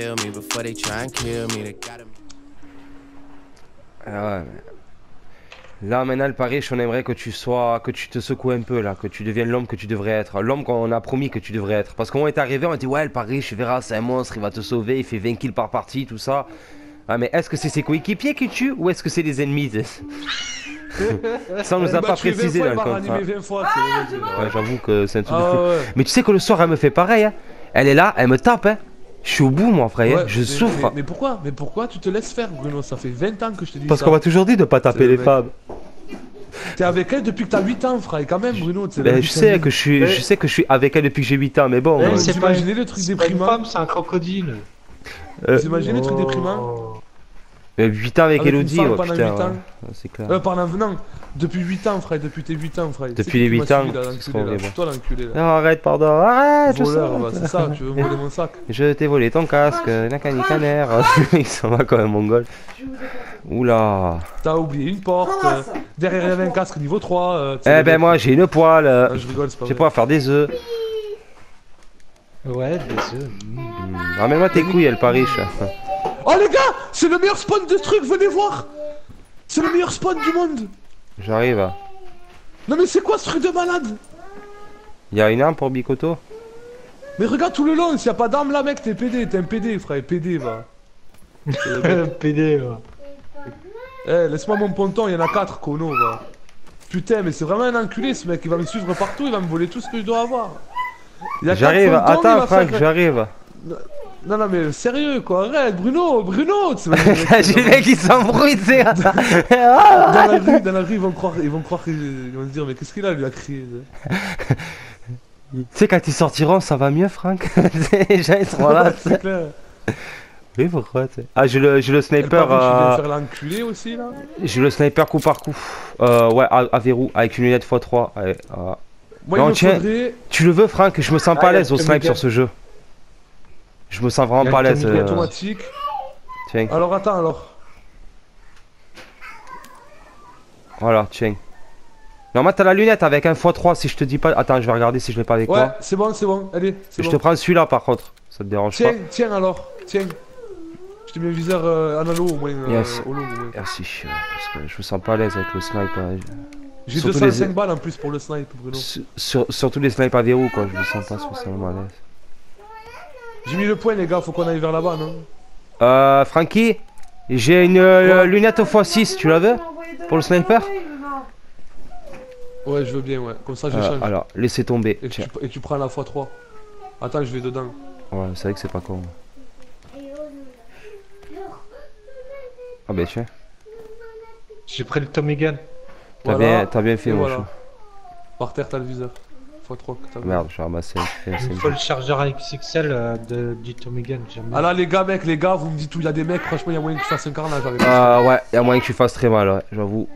feel me before they try and kill me. They gotta. Ah ouais, mais... Là maintenant le Paris, on aimerait que tu sois, que tu te secoues un peu là, que tu deviennes l'homme que tu devrais être, l'homme qu'on a promis que tu devrais être. Parce qu'on est arrivé, on a dit ouais le Paris, je verrai, c'est un monstre, il va te sauver, il fait 20 kills par partie, tout ça. Ah mais est-ce que c'est ses coéquipiers qui tuent ou est-ce que c'est des ennemis Ça on nous a Bah, pas tu 20 précisé dans le il m'a contrat. ranimé 20 fois, c'est le mec, Ouais, J'avoue que c'est un truc de Ah fou. ouais. Mais tu sais que le soir elle me fait pareil, hein. Elle est là, elle me tape, hein. Je suis au bout moi frère, Ouais, je mais- souffre. Mais, mais pourquoi? Mais pourquoi tu te laisses faire, Bruno? Ça fait 20 ans que je te dis Parce qu'on m'a toujours dit de pas taper les femmes. T'es avec elle depuis que t'as 8 ans, frère, et quand même, Bruno. tu sais, Ben, je sais que je suis, je sais que je suis avec elle depuis que j'ai 8 ans, mais bon. Euh, vous pas imaginez le truc c'est pas une déprimant? femme, c'est un crocodile. euh, Vous imaginez le truc Oh. déprimant? Mais 8 ans avec, Avec Elodie, femme ouais, pendant putain. 8 ans. ouais, c'est clair. Euh, pendant non, depuis 8 ans, frère, depuis tes 8 ans, frère. Depuis les qui m'a 8 ans, l'enculé. C'est toi. Non, arrête, pardon, arrête, je Voleur, bah, c'est ça, tu veux voler mon sac. Je t'ai volé ton casque, Nakani Caner. Il s'en va quand même, mongol. Oula. T'as oublié une porte, euh, derrière il y avait un casque niveau 3. euh, Eh ben, moi, j'ai une poêle. euh, Ah, je rigole, c'est pas pouvoir faire des œufs. Ouais, des œufs. mm. Hmm, Ramène-moi tes couilles, elle pas riche. Oh les gars, c'est le meilleur spawn de ce truc, venez voir C'est le meilleur spawn du monde J'arrive. Non mais c'est quoi ce truc de malade? Y'a une arme pour Bicoto Mais regarde tout le long, s'il y a pas d'arme là mec, t'es PD, t'es un PD frère, PD va. PD, ouais. Eh, laisse-moi mon ponton, il y en a 4, Kono, va. Putain, mais c'est vraiment un enculé ce mec, il va me suivre partout, il va me voler tout ce que je dois avoir. J'arrive, attends va Franck, faire- j'arrive. Non, non, mais sérieux quoi, arrête, Bruno, Bruno J'ai mec qui s'embrouille, sais. Dans la rue, dans la rue, ils vont croire, ils vont croire, qu'ils- ils vont se dire, mais qu'est-ce qu'il a, lui, à crier Tu sais, quand ils sortiront, ça va mieux, Franck Les gens, ils seront là. C'est clair. Oui, pourquoi, tu sais? Ah, j'ai le, j'ai le sniper. Tu euh, faire l'enculé aussi là? J'ai le sniper coup par coup. Euh, ouais, à, à verrou, avec une lunette x3. Allez. Moi, Non, tiens. faudrait. Tu le veux, Franck? Je me sens pas à Ah, a l'aise au snipe sur ce jeu. Je me sens vraiment pas à le l'aise. Euh, automatique. Tiens, Alors attends, alors. voilà, tiens. Normalement, t'as la lunette avec un x3 si je te dis pas. Attends, je vais regarder si je l'ai pas avec Ouais, moi. c'est bon, c'est bon. Allez, Je bon. te prends celui-là par contre. Ça te dérange Tiens, pas tiens alors, tiens. Je te mets un viseur euh, analo au moins. euh, Yes. holo, au moins. Merci. Parce que je me sens pas à l'aise avec le snipe. hein. J'ai Surtout 205 les- balles en plus pour le snipe, Bruno. Sur, sur- surtout les snipes à verrou, quoi. Je me sens pas spécialement à l'aise. J'ai mis le point, les gars, faut qu'on aille vers là-bas, non? Euh, Frankie, j'ai une euh, lunette au x6, tu la veux? Pour le sniper? Ouais, je veux bien, ouais. Comme ça, Euh, j'échange. Alors, laissez tomber. et, tu, et tu prends la x3. Attends, je vais dedans. Ouais, c'est vrai que c'est pas con. Ah bah tiens, J'ai pris le Tommy Gun. t'as Voilà. bien, t'as bien fait Et mon voilà. chou. Par terre, t'as le viseur. X3 que t'as. Merde, j'ai ramassé un Il me PSMG. faut le chargeur XXL euh, de, du Tommy Gun. jamais. Ah là, les gars, mec, les gars, vous me dites où il y a des mecs, franchement, il y a moyen que tu fasses un carnage avec Ah ouais, y'a moyen que tu fasses très mal, ouais, j'avoue.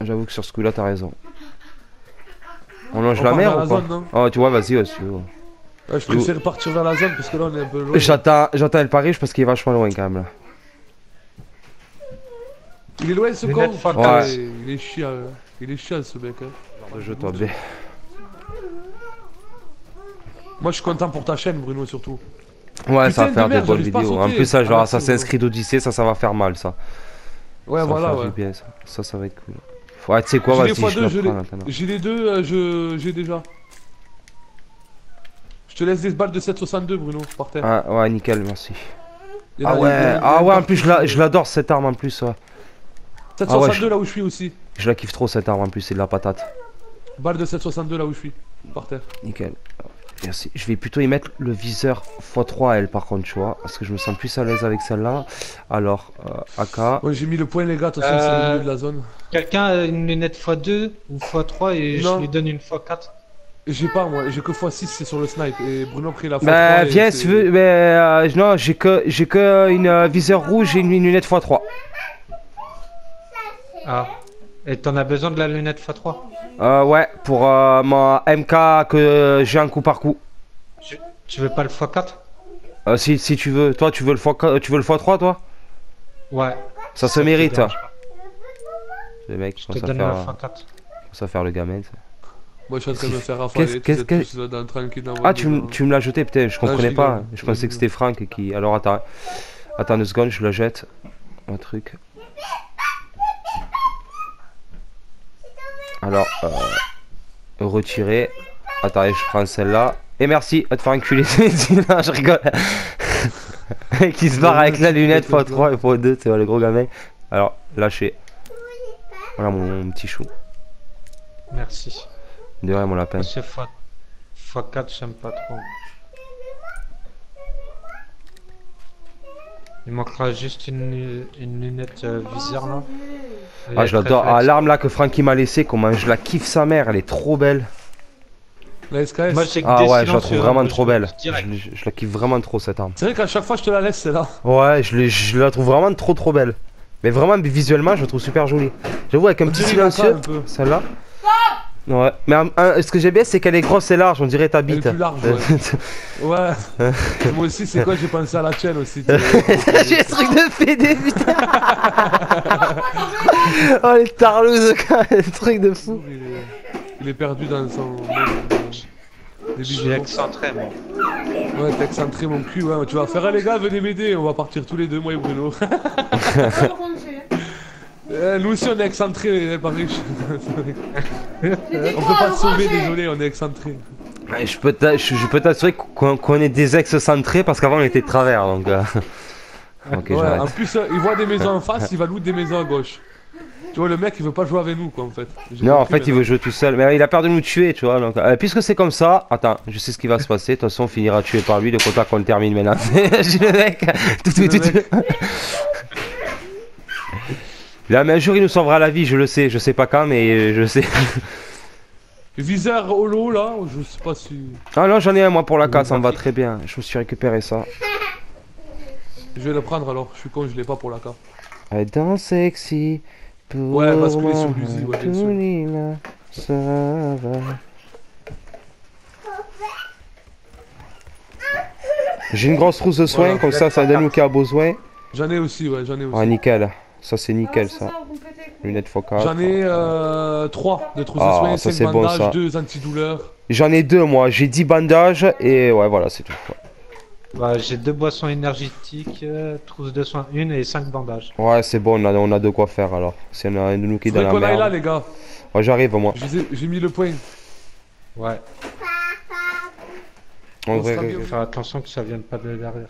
J'avoue que sur ce coup-là, t'as raison. On longe On la mer ou la pas zone, non Oh, tu vois, vas-y, ouais, si tu. Ouais, je préfère partir vers la zone parce que là, on est un peu loin. J'attends, j'attends le Paris parce qu'il est vachement loin quand même là. Il est loin ce con Ouais. Il est- Il chiant, il est chiant ce mec. Hein. Jeu, toi, B. Moi je suis content pour ta chaîne Bruno surtout. Ouais, Putain ça va de faire merde, des bonnes vidéos. En plus, ça, genre Ah, Assassin's Creed Odyssey, ça, ça va faire mal ça. Ouais ça voilà ouais. bien ça. Ça, ça va être cool. Ouais, tu sais quoi, vas-y, je. J'ai les deux, euh, je j'ai déjà. Je te laisse des balles de 762 Bruno par terre. Ah, ouais, nickel, merci. Ah ouais, ah ouais, en plus, je l'adore cette arme en plus, ouais. 762 Ah ouais, là où je suis aussi. Je la kiffe trop cette arme en plus, c'est de la patate. Balle de 762 là où je suis. Par terre. Nickel. Merci. Je vais plutôt y mettre le viseur x3 à elle par contre, tu vois, parce que je me sens plus à l'aise avec celle-là. Alors, euh, AK. Ouais j'ai mis le point les gars, de toute façon c'est Euh, le milieu de la zone. Quelqu'un a une lunette x2 ou x3 et Non. je lui donne une x4 J'ai pas moi, j'ai que x6 c'est sur le snipe et Bruno a pris la x3. Bah, et viens, si tu veux. Mais euh, non, j'ai que, j'ai que une euh, viseur rouge et une lunette x3. Ah. Et t'en as besoin de la lunette x3 Euh, ouais, pour euh, mon MK que j'ai un coup par coup. Tu veux pas le x4 Euh, si, si tu veux, toi tu veux le x tu veux le x3 toi? Ouais. Ça se te mérite. dérange hein. pas. Le mec Je te commence à donne faire, le euh, x4. commence à faire le gamin. ça. Moi, je suis en train de me faire. Qu'est-ce- tous dans- tranquille dans Ah tu, m- dedans. tu me l'as jeté peut-être, je je comprenais pas. Je je pensais que c'était Franck qui. Alors attends. Attends une seconde, je le jette. Un truc. Alors, euh, retirer. Attends, allez, je prends celle-là. Et merci, à te faire enculer. non, je rigole. qui se barre avec la lunette x3 et x2, tu vois, le gros gamin. Alors, lâcher. Voilà mon, mon petit chou. Merci. De rien, mon lapin. Ce x, x4, j'aime pas trop. Il manquera juste une, une lunette euh, viseur là. Elle Ah, est je l'adore. Ah, flex. l'arme là que Francky m'a laissé, comment je la kiffe sa mère, elle est trop belle. La SKS. Moi, que Ah ouais, je la trouve vraiment trop je- belle. direct. Je, je la kiffe vraiment trop cette arme. C'est vrai qu'à chaque fois, je te la laisse, c'est là. Ouais, je, l'ai- je la trouve vraiment trop trop belle. Mais vraiment visuellement, je la trouve super jolie. J'avoue avec un petit silencieux, un peu. celle-là. Ouais, mais un- un- ce que j'aime bien, c'est qu'elle est grosse et large, on dirait ta Elle est bite. plus large, Ouais. Moi aussi, c'est quoi J'ai pensé à la tienne aussi. J'ai un truc de PD, putain. oh les tarlouses, quoi, le truc de fou. Il est, il est perdu dans son bisounours. excentré, moi. Ouais, t'es excentré mon cul, ouais. Tu vas faire, Eh, les gars, venez m'aider, on va partir tous les deux, moi et Bruno. Euh, nous aussi, on est excentrés, hein, pareil. on peut pas te sauver, désolé, on est excentrés. Ouais, Je peux t'assurer qu'on qu'on est des ex-centrés parce qu'avant on était de travers donc. euh. ouais, en plus, euh, il voit des maisons en face, il va loot des maisons à gauche. Tu vois, le mec, il veut pas jouer avec nous, quoi, en fait. Non, en fait, il veut jouer tout seul. Mais il a peur de nous tuer, tu vois. Donc, euh, puisque c'est comme ça, attends, je sais ce qui va se passer. De toute façon, on finira tué par lui. Le contact, on le termine maintenant. J'ai le mec. Tout, tout, tout. Là, mais un jour, il nous sauvera la vie, je le sais. Je sais pas quand, mais je sais. Viseur holo, là, je sais pas si. Ah non, j'en ai un, moi, pour la casse. Ça me va très bien. Je me suis récupéré ça. Je vais le prendre alors, je suis con, je l'ai pas pour la carte. I don't sexy. Pour Ouais, basculer sur moi, l'usine, ouais, bien sûr. tout lila, ça va. J'ai une grosse trousse de soins, Voilà. comme ça, ça donne au qui a besoin. J'en ai aussi, ouais, j'en ai aussi. Ah, nickel. Ça, c'est nickel, ça. Lunettes focales. J'en ai euh, 3 de trousses Ah, de soins, ça, 5 c'est bon, bandages, ça. 2 antidouleurs. J'en ai deux, moi. J'ai 10 bandages et ouais, voilà, c'est tout. quoi. Bah, J'ai deux boissons énergétiques, euh, trousse de soins, une et cinq bandages. Ouais, c'est bon, on a, on a de quoi faire alors. Si on a un de nous qui est dans la aille là, merde. les gars. Ouais, j'arrive, moi. J'ai mis le point. Ouais, En, On bien. faut faire attention que ça vienne pas de derrière.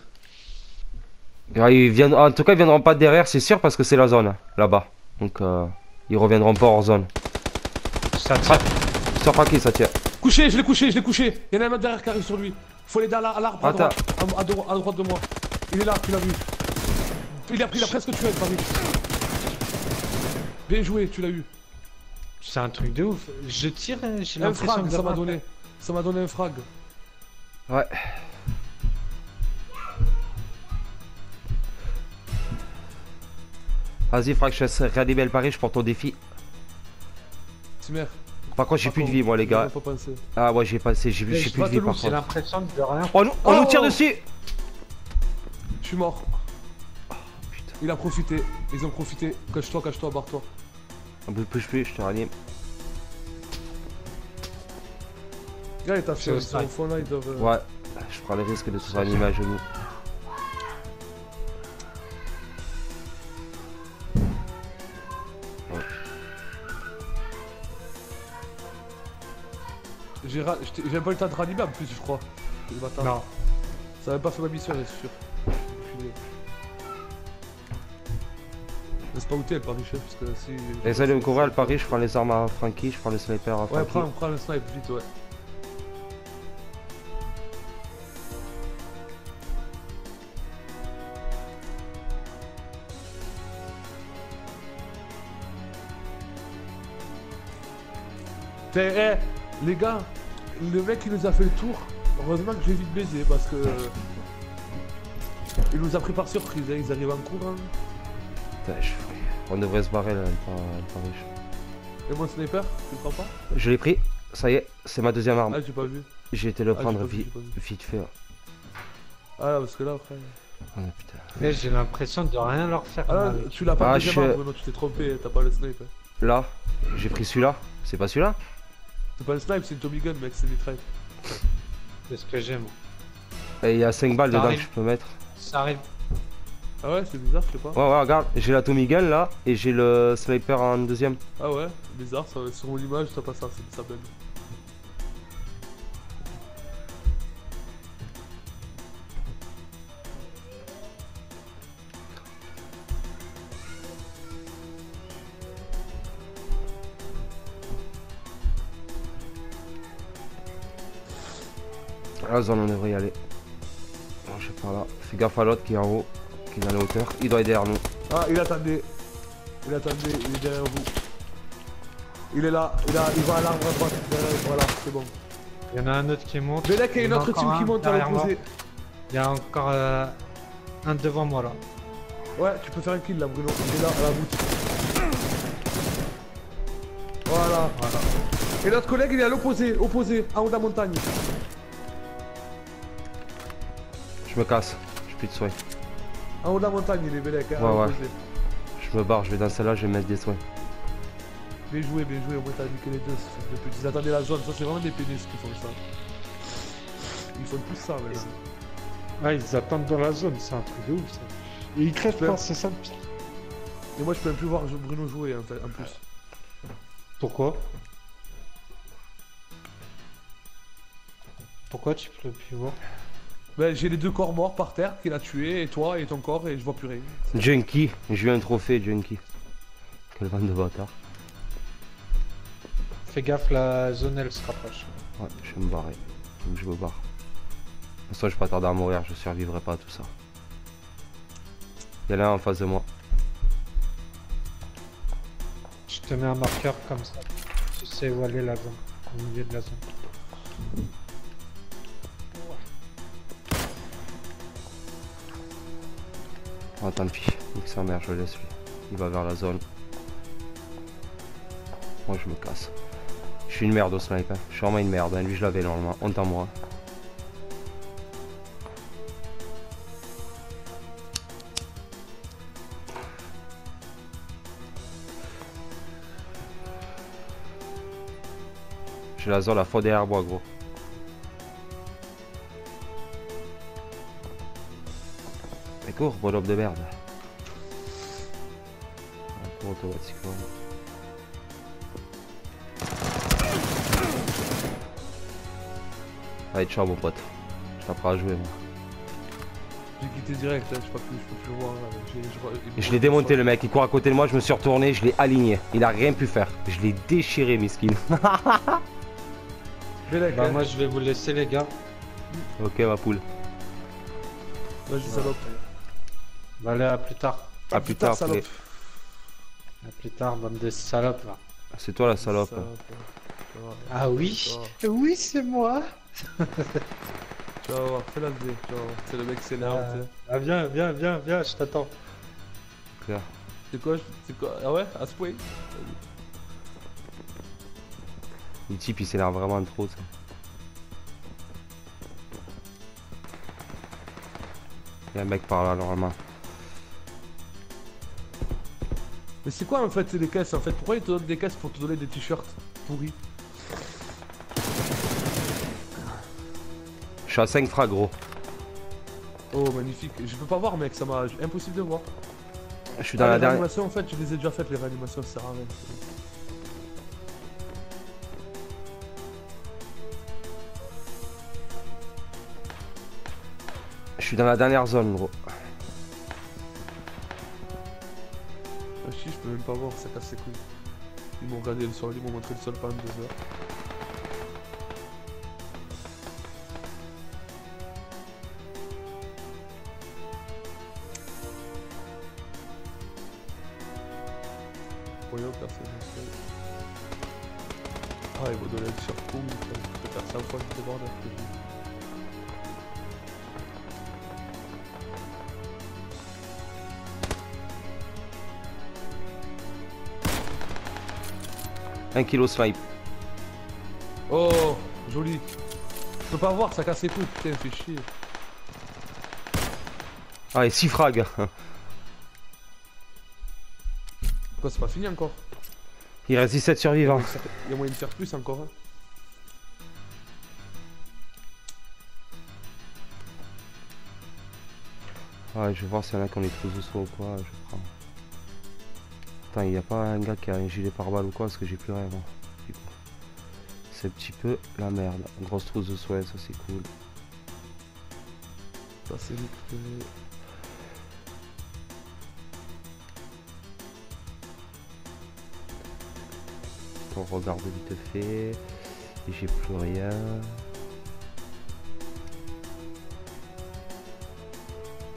Ouais, ils viennent... En tout cas, ils viendront pas derrière, c'est sûr, parce que c'est la zone, là-bas. Donc, euh, ils reviendront pas hors zone. Ça tire. Qui ça tire Couché, je l'ai couché, je l'ai couché. Il y en a un autre derrière qui arrive sur lui. Faut l'aider à la- à l'arbre à, droite, à, à dro- à droite de moi. Il est là, tu l'as vu. Il a pris, il a presque tué, Paris. Bien joué, tu l'as eu. C'est un truc de ouf. Je tire, euh, j'ai Un l'impression frag, de ça m'a donné. Ça m'a donné un frag. Ouais. Vas-y, Franck, je laisse réanimer le pari, je prends ton défi. Timer. Par contre, j'ai plus de vie, moi, les gars. Pas. Ah, ouais, j'ai passé, j'ai plus de vie, te par J'ai contre. l'impression de rien. Oh, nous, on nous Oh tire dessus Je suis mort. Il a profité. Ils ont profité. Cache-toi, cache-toi, barre-toi. On peut plus, plus, je te réanime. Gars, il t'a fait fond là, ils doivent. euh, Ouais, je prends le risque de se réanimer à genoux. J'ai ra- pas eu le temps de ranimer en plus, je crois. Le. Non. Ça avait pas fait ma mission, c'est sûr. Laisse pas outer, elle Paris chef, parce que si. Essaye de me couvrir le pari, je prends les armes à Frankie, je prends les snipers à Ouais, Frankie. prends, prends le snipe vite, ouais. T'es- eh, les gars, le mec qui nous a fait le tour, heureusement que j'ai vite baisé parce que. Il nous a pris par surprise, hein, ils arrivent en courant. Putain, je- On devrait se barrer là, le par- le pari. Et mon sniper, tu le prends pas? Je l'ai pris, ça y est, c'est ma deuxième arme. Ah, j'ai pas vu. J'ai été le Ah, prendre pas vu, vite, pas fait. ouais. Ah, parce que là, après. Oh, putain. Mais j'ai l'impression de rien leur faire. Ah, là, tu l'as pas Ah, deuxième je- arme, Bruno, tu t'es trompé, t'as pas le snipe. hein. Là, j'ai pris celui-là. C'est pas celui-là? C'est pas le snipe, c'est une Tommy Gun, mec, c'est une mitraille. C'est ce que j'aime. Et il y a 5 balles Ça dedans arrive. que je peux mettre. Ça arrive. Ah ouais, c'est bizarre, je sais pas. Ouais, ouais, regarde, j'ai la Tommy Gun là et j'ai le sniper en deuxième. Ah ouais, bizarre, ça, sur mon image, t'as pas ça, c'est ça bug. La zone, on devrait y aller. Non, je sais pas là. Fais gaffe à l'autre qui est en haut, qui est dans la hauteur. Il doit être derrière nous. Ah, il attendait. Il attendait, il est derrière vous. Il est là, il, a, il va à l'arbre à droite. Voilà, c'est bon. Il y en a un autre qui monte. Mais là, il y a une autre team un qui monte à l'opposé. Il y a encore euh, un devant moi là. Ouais, tu peux faire un kill là, Bruno. Il est là, à la voûte. Voilà. Voilà. Et notre collègue, il est à l'opposé, opposé, en haut de la montagne. Je me casse. J'ai plus de soins. En haut de la montagne, il est Belek, hein, à Ouais, ouais. Je me barre, je vais dans celle-là, je vais mettre des soins. Bien joué, bien joué, au moins t'as niqué les deux. qu'ils attendaient la zone, ça c'est vraiment des pénis qui font ça. Ils font plus ça maintenant. Ah, ils attendent dans la zone, c'est un truc de ouf ça. Et ils crèvent pas, c'est ça le pire. Et moi je peux même plus voir Bruno jouer en, fait, en plus. Pourquoi? Pourquoi tu peux plus voir? Ben, j'ai les deux corps morts par terre qu'il a tué, et toi et ton corps, et je vois plus rien. Junkie, j'ai eu un trophée, Junkie. Quelle bande de bâtard. Fais gaffe, la zone elle se rapproche. Ouais, je vais me barrer. Donc je me barre. De toute façon, je vais pas tarder à mourir, je survivrai pas à tout ça. Il y en a un en face de moi. Je te mets un marqueur comme ça. Tu sais où aller la zone. Au milieu de la zone. Ah, tant pis. Nique sa mère, je laisse lui. Il va vers la zone. Moi, je me casse. Je suis une merde au snipe. hein. Je suis vraiment une merde. hein. Lui, je l'avais normalement. Honte à moi. J'ai la zone à fond derrière moi, gros. Cours, bonhomme de merde. Un cours automatiquement. Allez, ciao mon pote. Je t'apprends à jouer moi. J'ai quitté direct, hein, je, peux plus, je peux plus voir. Là. Je l'ai démonté le mec, il court à côté de moi, je me suis retourné, je l'ai aligné. Il a rien pu faire. Je l'ai déchiré, miskin. Bah moi je vais vous laisser les gars. ok ma poule. Vas-y, salope. Bah allez à plus tard. À plus tard, salope. poulet. À plus tard, bande de salopes là. C'est toi la salope. Salope, voir. Ah oui. Oui c'est moi Tu vas voir, fais la tu vas voir. C'est le mec s'énerve, Ah. Ah viens, viens, viens, viens, je t'attends. Claire. C'est quoi, je- c'est quoi Ah ouais À ce point Le type il s'énerve vraiment trop. ça. Il y a un mec par là normalement. Mais c'est quoi en fait les caisses en fait Pourquoi ils te donnent des caisses pour te donner des t-shirts pourris Je suis à 5 frags gros. Oh magnifique, je peux pas voir mec, ça m'a impossible de voir. Je suis dans Ah, la les dernière. réanimations en fait, je les ai déjà faites les réanimations, ça sert à rien. Je suis dans la dernière zone gros. je peux même pas voir, ça casse ses couilles. Ils m'ont regardé le sol, ils m'ont montré le sol pendant deux heures. Voyons, personne ne sait. Ah, il va donner le surcoût, il faut faire ça au point de bord d'un kilo snipe. Oh, joli. Je peux pas voir, ça casse tout, putain, chier. Ah, et 6 frags. Quoi, c'est pas fini encore? Il reste 17 survivants. Il y a moyen de faire plus encore. Hein. Ah, je vais voir s'il y en a qui ont trousseaux ou quoi, je prends. Attends, il n'y a pas un gars qui a un gilet pare-balles ou quoi, parce que j'ai plus rien, coup. C'est un petit peu la merde. Grosse trousse de soie, ça c'est cool. C'est vite. On regarde vite fait. J'ai plus rien.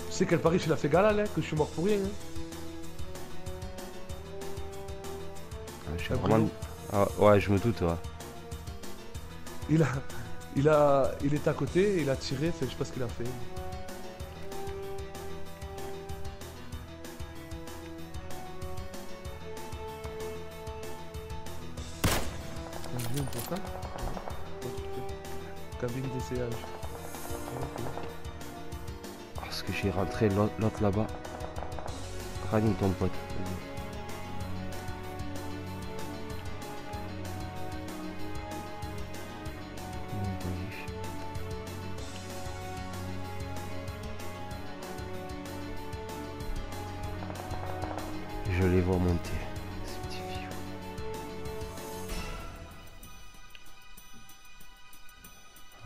Tu sais quel pari il a fait gala là, que je suis mort pour rien. Hein. Je suis Ah, vraiment... Ah, ouais, je me doute, ouais. Il a. Il a. Il est à côté, il a tiré, je sais pas ce qu'il a fait. Cabine d'essayage. Parce que j'ai rentré l'autre l'autre là-bas. Ranime ton pote. Je les vois monter. Ces petits.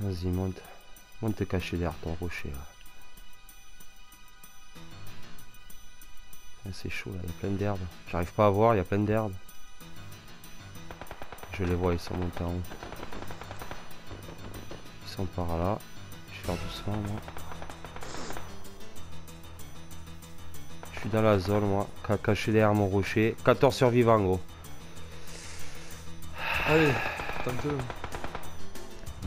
Vas-y, monte. Monte te cacher derrière ton rocher C'est chaud là, il y a plein d'herbes. J'arrive pas à voir, il y a plein d'herbes. Je les vois, ils sont montés en haut. Ils sont par là. Je vais faire doucement moi. Suis dans la zone moi, ca- caché derrière mon rocher. 14 survivants gros. Allez, tente-le.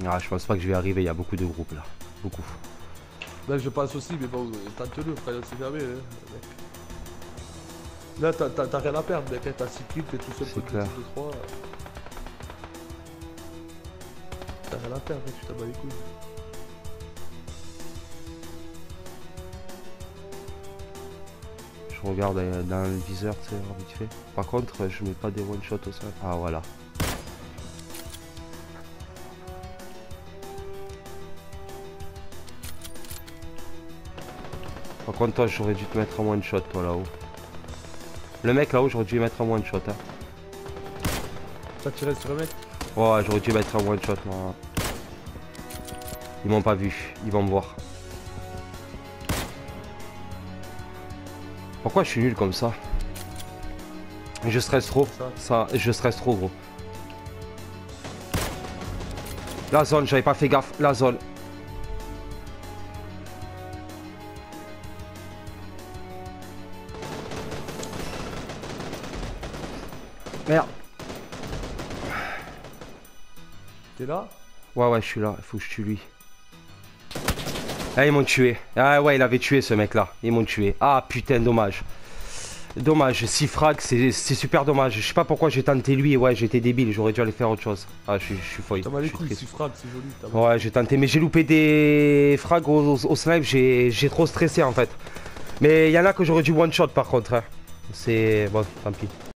Ah, je pense pas que je vais arriver, il y a beaucoup de groupes là. Beaucoup. Ben, je pense aussi, mais bon, tente-le, frère, c'est jamais, hein, mec. Là, t'as- rien à perdre, mec, hein, t'as 6 kills, t'es tout seul contre clair. 2 3. T'as rien à perdre, tu les couilles. Je regarde euh, dans le viseur, tu sais, vite fait. Par contre, euh, je mets pas des one shot au sol. Ah voilà. Par contre, toi, j'aurais dû te mettre en one shot, toi là-haut. Le mec là-haut, j'aurais dû mettre en one shot. Hein. T'as tiré sur le mec Ouais, j'aurais dû mettre en one shot, moi. Ils m'ont pas vu, ils vont me voir. Pourquoi je suis nul comme ça? Je stresse trop. Ça. Je stresse trop, gros. La zone, j'avais pas fait gaffe. La zone. Merde. T'es là? Ouais, ouais, je suis là. Il faut que je tue lui. Ah, ils m'ont tué. Ah, ouais, il avait tué ce mec-là. Ils m'ont tué. Ah, putain, dommage. Dommage. 6 frags, c'est super dommage. Je sais pas pourquoi j'ai tenté lui. Ouais, j'étais débile. J'aurais dû aller faire autre chose. Ah, je suis, je suis folle. T'as mal les couilles, triste. 6 frags, c'est joli. Ouais, j'ai tenté, mais j'ai loupé des frags au, au, au snipe, j'ai trop stressé en fait. Mais il y en a que j'aurais dû one shot par contre. hein. C'est bon, tant pis.